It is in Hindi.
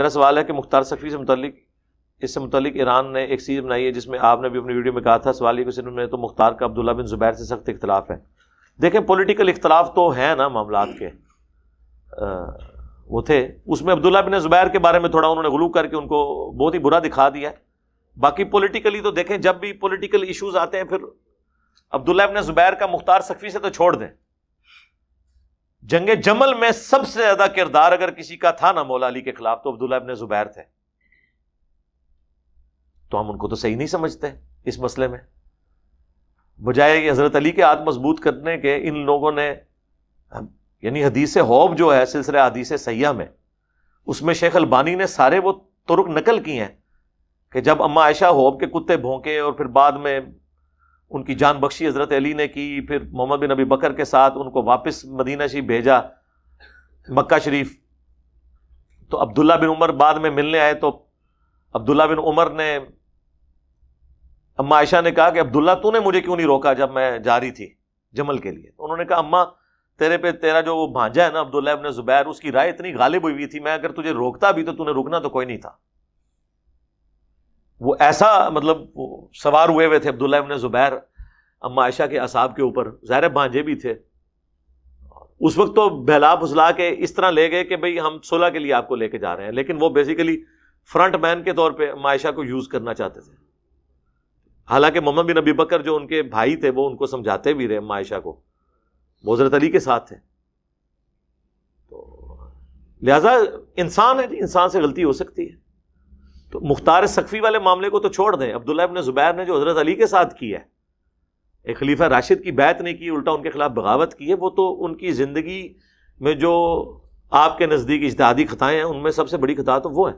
मेरा सवाल है कि मुख्तार सफ़ी से मुतलिक इससे मुतलिक ईरान ने एक चीज़ बनाई है जिसमें आपने भी अपनी वीडियो में कहा था सवाल ये सिर्फ़ में तो मुख्तार का अब्दुल्ला बिन जुबैर से सख्त इख्तलाफ है। देखें पोलिटिकल इख्तलाफ तो है ना मामला के। आ, वो थे। उसमें अब्दुल्ला बिन जुबैर के बारे में थोड़ा उन्होंने गलू करके उनको बहुत ही बुरा दिखा दिया बाकी पोलिटिकली तो देखें जब भी पोलिटिकल इशूज़ आते हैं फिर अब्दुल्ला इबन जुबैर का मुख्तार सफ़ी से तो छोड़ दें। जंग जमल में सबसे ज़्यादा किरदार अगर किसी का था ना मौला अली के खिलाफ तो अब्दुल्ला इबन जुबैर थे। तो हम उनको तो सही नहीं समझते इस मसले में। बजाय हज़रत अली के हाथ मज़बूत करने के, इन लोगों ने, यानी हदीस हौब जो है, सिलसिला हदीस सैया में, उसमें शेख अलबानी ने सारे वो तुर्क नकल की हैं, कि जब अम्मा आयशा होब के कुत्ते भोंके और फिर बाद में उनकी जान बख्शी हज़रत अली ने की, फिर मोहम्मद बिन नबी बकर के साथ उनको वापस मदीना शरीफ भेजा, मक्का शरीफ। तो अब्दुल्ला बिन उमर बाद में मिलने आए तो अब्दुल्ला बिन उमर ने, अम्मा आयशा ने कहा कि अब्दुल्ला, तूने मुझे क्यों नहीं रोका जब मैं जा रही थी जमल के लिए? तो उन्होंने कहा, अम्मा, तेरे पे, तेरा जो भांजा है ना अब्दुल्ला इब्न जुबैर, उसकी राय इतनी गालिब हुई हुई थी, मैं अगर तुझे रोकता भी तो तूने रुकना तो कोई नहीं था। वो ऐसा मतलब सवार हुए हुए थे अब्दुल्ला इब्न जुबैर, अम्मा आयशा के असाब के ऊपर, ज़ाहिर भांजे भी थे। उस वक्त तो बहला फुसला के इस तरह ले गए कि भाई हम सोलह के लिए आपको लेके जा रहे हैं, लेकिन वो बेसिकली फ्रंट मैन के तौर पे मायशा को यूज़ करना चाहते थे। हालाँकि मोहम्मद बिन अबी बकर जो उनके भाई थे, वो उनको समझाते भी रहे मायशा को। मोजरत अली के साथ थे। तो लिहाजा इंसान है इंसान से गलती हो सकती है। तो मुख्तार सख्फी वाले मामले को तो छोड़ दें। अब्दुल्ला इब्न जुबैर ने जो हज़रत अली के साथ की है, एक खलीफा राशिद की बैत नहीं की, उल्टा उनके खिलाफ बगावत की है, वो तो उनकी ज़िंदगी में जो आपके नज़दीक इजतहादी खताएँ हैं, उनमें सबसे बड़ी खता तो वो है।